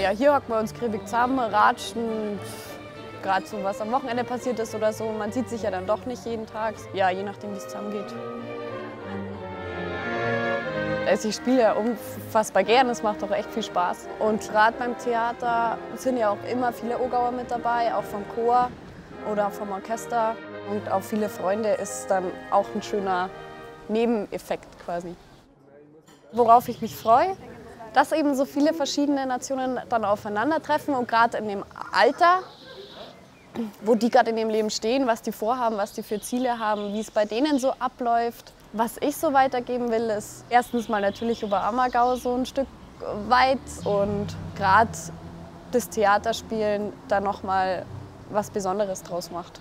Ja, hier hocken wir uns kribbig zusammen, ratschen, gerade so was am Wochenende passiert ist oder so. Man sieht sich ja dann doch nicht jeden Tag. Ja, je nachdem, wie es zusammengeht. Also ich spiele ja unfassbar gern, es macht auch echt viel Spaß. Und gerade beim Theater sind ja auch immer viele Ogauer mit dabei, auch vom Chor oder vom Orchester. Und auch viele Freunde ist dann auch ein schöner Nebeneffekt quasi. Worauf ich mich freue, dass eben so viele verschiedene Nationen dann aufeinandertreffen und gerade in dem Alter, wo die gerade in dem Leben stehen, was die vorhaben, was die für Ziele haben, wie es bei denen so abläuft. Was ich so weitergeben will, ist erstens mal natürlich über Ammergau so ein Stück weit und gerade das Theaterspielen da noch mal was Besonderes draus macht.